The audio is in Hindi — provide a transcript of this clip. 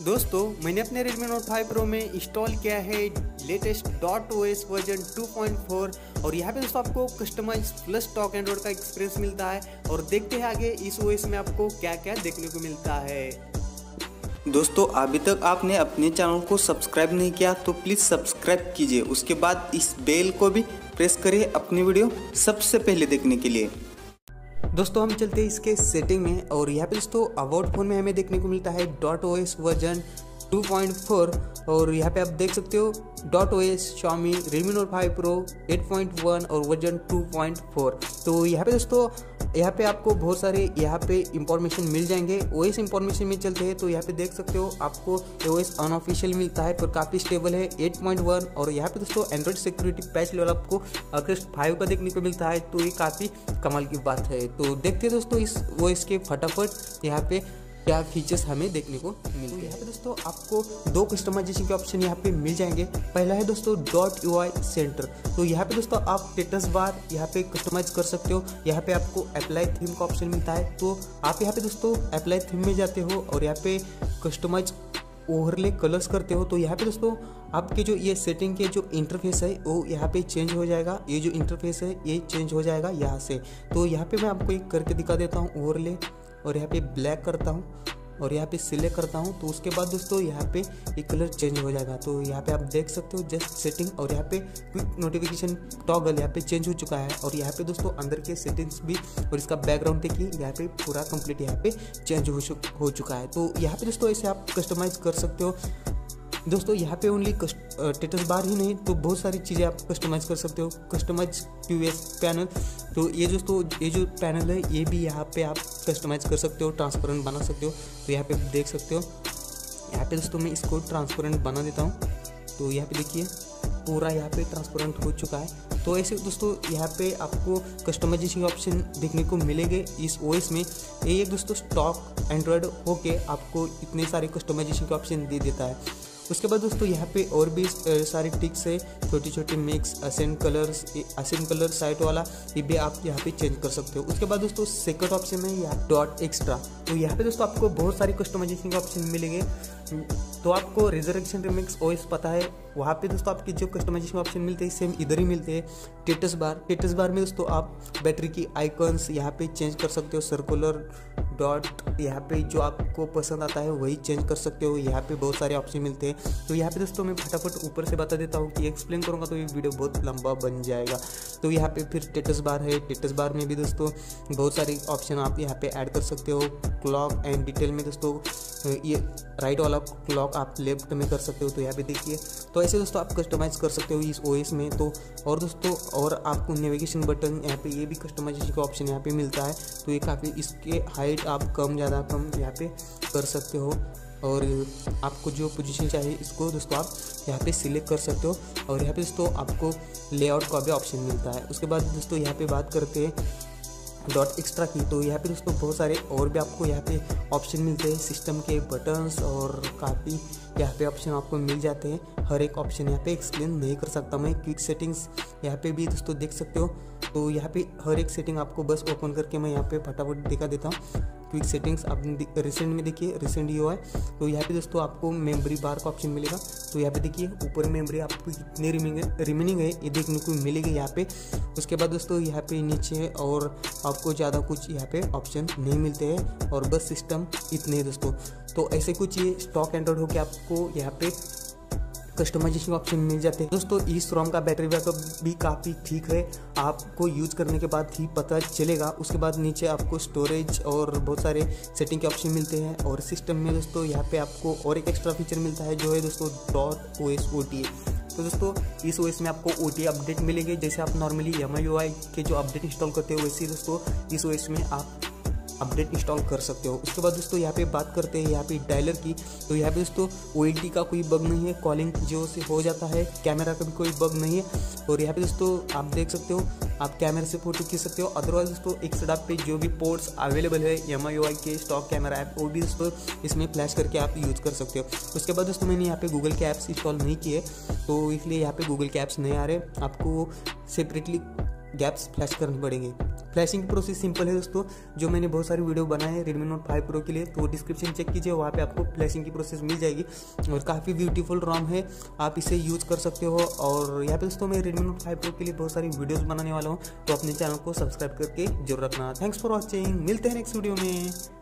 दोस्तों, मैंने अपने Redmi Note 5 Pro में इंस्टॉल किया है latest dot O S version 2.4 और यहाँ पे दोस्तों आपको कस्टमाइज प्लस टॉक एंड्रॉइड का एक्सपीरियंस मिलता है और देखते हैं आगे इस ओएस में आपको क्या क्या देखने को मिलता है। दोस्तों, अभी तक आपने अपने चैनल को सब्सक्राइब नहीं किया तो प्लीज़ सब्सक्राइब कीजिए। उसके बाद इस बेल को भी प्रेस करिए अपनी वीडियो सबसे पहले देखने के लिए। दोस्तों, हम चलते हैं इसके सेटिंग में और यहाँ पे दोस्तों अबाउट फ़ोन में हमें देखने को मिलता है डॉट ओ वर्जन 2.4 और यहाँ पे आप देख सकते हो dot O S Xiaomi Redmi Note five Pro 8.1 और वर्जन 2.4 तो यहाँ पे दोस्तों, यहाँ पे आपको बहुत सारे यहाँ पे इंफॉर्मेशन मिल जाएँगे। ओ एस इंफॉर्मेशन में चलते हैं तो यहाँ पे देख सकते हो, आपको ओ एस अनऑफिशियल मिलता है, पर काफ़ी स्टेबल है 8.1 और यहाँ पे दोस्तों एंड्रॉइड सिक्योरिटी पैच लेवल आपको अगस्त फाइव का देखने को मिलता है तो ये काफ़ी कमाल की बात है। तो देखते हैं दोस्तों, इस एस के फटाफट यहाँ पे क्या फीचर्स हमें देखने को मिलते हैं यहाँ पे दोस्तों आपको दो कस्टमाइजेशन के ऑप्शन यहाँ पे मिल जाएँगे पहला है दोस्तों डॉट यू आई सेंटर तो यहाँ पे दोस्तों आप स्टेटस बार यहाँ पे कस्टमाइज कर सकते हो यहाँ पे आपको अप्लाई थीम का ऑप्शन मिलता है तो आप यहाँ पे दोस्तों अप्लाई थीम में जाते हो और यहाँ पे कस्टमाइज ओवरले कलर्स करते हो तो यहाँ पे दोस्तों आपके जो ये सेटिंग के जो इंटरफेस है वो यहाँ पे चेंज हो जाएगा ये जो इंटरफेस है ये चेंज हो जाएगा यहाँ से तो यहाँ पे मैं आपको एक करके दिखा देता हूँ ओवरले और यहाँ पे ब्लैक करता हूँ और यहाँ पे सिलेक्ट करता हूँ तो उसके बाद दोस्तों यहाँ पे ये कलर चेंज हो जाएगा तो यहाँ पे आप देख सकते हो जस्ट सेटिंग और यहाँ पे क्विक नोटिफिकेशन टॉगल यहाँ पे चेंज हो चुका है और यहाँ पे दोस्तों अंदर के सेटिंग्स भी और इसका बैकग्राउंड देखिए यहाँ पे पूरा कंप्लीट यहाँ पे चेंज हो, हो चुका है तो यहाँ पे दोस्तों ऐसे आप कस्टमाइज कर सकते हो दोस्तों यहाँ पे ओनली स्टेटस बार ही नहीं तो बहुत सारी चीज़ें आप कस्टमाइज कर सकते हो कस्टमाइज क्यू पैनल तो ये दोस्तों ये जो पैनल है, ये भी यहाँ पे आप कस्टमाइज कर सकते हो ट्रांसपेरेंट बना सकते हो। तो यहाँ पे देख सकते हो। यहाँ पे दोस्तों मैं इसको ट्रांसपेरेंट बना देता हूँ। तो यहाँ पे देखिए, पूरा यहाँ पे ट्रांसपेरेंट हो चुका है। तो ऐसे दोस्तों, यहाँ पे आपको कस्टमाइजेशन ऑप्शन देखने को मिलेंगे इस ओएस में। ये दोस्तों स्टॉक एंड्रॉयड होके आपको इतने सारे कस्टमाइजेशन के ऑप्शन दे देता है। उसके बाद दोस्तों यहाँ पे और भी सारे टिक्स है छोटी छोटी mix accent colours accent colour site वाला, ये भी आप यहाँ पे चेंज कर सकते हो। उसके बाद दोस्तों सेकंड ऑप्शन है यहाँ डॉट एक्स्ट्रा तो यहाँ पे दोस्तों आपको बहुत सारी कस्टमाइजेशन के ऑप्शन मिलेंगे। तो आपको रिजर्वेशन रिमिक्स ओएस पता है, वहाँ पे दोस्तों आपके जो कस्टमाइजेशन ऑप्शन मिलते हैं सेम इधर ही मिलते हैं। टेटस बार टेटस बार में दोस्तों आप बैटरी की आइकन्स यहाँ पे चेंज कर सकते हो सर्कुलर डॉट यहाँ पे जो आपको पसंद आता है, वही चेंज कर सकते हो। यहाँ पे बहुत सारे ऑप्शन मिलते हैं। तो यहाँ पे दोस्तों मैं फटाफट ऊपर से बता देता हूँ कि एक्सप्लेन करूँगा तो ये वीडियो बहुत लंबा बन जाएगा। तो यहाँ पे फिर स्टेटस बार है। स्टेटस बार में भी दोस्तों बहुत सारे ऑप्शन आप यहाँ पे ऐड कर सकते हो। क्लॉक एंड डिटेल में दोस्तों ये राइट वाला क्लॉक आप लेफ़्ट में कर सकते हो। तो यहाँ पे देखिए तो ऐसे दोस्तों आप कस्टमाइज कर सकते हो इस ओएस में। तो और दोस्तों, और आपको नेविगेशन बटन यहाँ पे ये भी कस्टमाइजेशन का ऑप्शन यहाँ पे मिलता है। तो ये काफ़ी इसके हाइट आप कम, ज़्यादा कम यहाँ पे कर सकते हो। और आपको जो पोजीशन चाहिए इसको दोस्तों आप यहाँ पे सिलेक्ट कर सकते हो और यहाँ पे दोस्तों आपको लेआउट का भी ऑप्शन मिलता है उसके बाद दोस्तों यहाँ पे बात करते हैं डॉट एक्स्ट्रा की तो यहाँ पे दोस्तों बहुत सारे और भी आपको यहाँ पे ऑप्शन मिलते हैं सिस्टम के बटन्स और काफ़ी यहाँ पे ऑप्शन आपको मिल जाते हैं हर एक ऑप्शन यहाँ पे एक्सप्लेन नहीं कर सकता मैं क्विक सेटिंग्स यहाँ पे भी दोस्तों देख सकते हो तो यहाँ पे हर एक सेटिंग आपको बस ओपन करके मैं यहाँ पे फटाफट दिखा देता हूँ क्विक सेटिंग्स आप रिसेंट में देखिए रिसेंट ये है। तो यहाँ पे दोस्तों आपको मेमोरी बार का ऑप्शन मिलेगा। तो यहाँ पे देखिए, ऊपर मेमोरी आपको कितने रिमेनिंग है, ये देखने को मिलेगी यहाँ पे। उसके बाद दोस्तों यहाँ पे नीचे और आपको ज़्यादा कुछ यहाँ पे ऑप्शन नहीं मिलते हैं और बस सिस्टम इतने दोस्तों। तो ऐसे कुछ ये स्टॉक एंड्रॉइड होकर आपको यहाँ पे कस्टमाइजेशन ऑप्शन मिल जाते हैं। दोस्तों, इस रोम का बैटरी बैकअप भी काफ़ी ठीक है। आपको यूज़ करने के बाद ही पता चलेगा। उसके बाद नीचे आपको स्टोरेज और बहुत सारे सेटिंग के ऑप्शन मिलते हैं। और सिस्टम में दोस्तों, यहाँ पे आपको और एक एक्स्ट्रा फीचर मिलता है, जो है दोस्तों dot O S O T A तो दोस्तों, इस ओएस में आपको ओ टी अपडेट मिलेंगे। जैसे आप नॉर्मली एम के जो अपडेट इंस्टॉल करते हो, वैसे दोस्तों, इस ओएस में आप अपडेट इंस्टॉल कर सकते हो। उसके बाद दोस्तों यहाँ पे बात करते हैं यहाँ पे डायलर की। तो यहाँ पे दोस्तों ओ का कोई बग नहीं है। कॉलिंग जो से हो जाता है कैमरा का भी कोई बग नहीं है। और यहाँ पे दोस्तों आप देख सकते हो, आप कैमरे से फ़ोटो खींच सकते हो। अदरवाइज़ दोस्तों एक सड़क पे जो भी पोर्ट्स अवेलेबल है एम आई के स्टॉक कैमरा ऐप वो भी दोस्तों इसमें फ्लैश करके आप यूज़ कर सकते हो। उसके बाद दोस्तों मैंने यहाँ पे गूगल के ऐप्स इंस्टॉल नहीं किए। तो इसलिए यहाँ पे गूगल के ऐप्स नहीं आ रहे। आपको सेपरेटली गैप्स फ्लैश करने पड़ेंगे। फ्लैशिंग की प्रोसेस सिंपल है दोस्तों। जो मैंने बहुत सारी वीडियो बनाए हैं रेडमी नोट फाइव प्रो के लिए तो डिस्क्रिप्शन चेक कीजिए, वहाँ पे आपको फ्लैशिंग की प्रोसेस मिल जाएगी। और काफ़ी ब्यूटीफुल रॉम है, आप इसे यूज़ कर सकते हो। और यहाँ पे दोस्तों मैं रेडमी नोट फाइव प्रो के लिए बहुत सारी वीडियोज़ बनाने वाला हूँ तो अपने चैनल को सब्सक्राइब करके ज़रूर रखना। थैंक्स फॉर वॉचिंग मिलते हैं नेक्स्ट वीडियो में।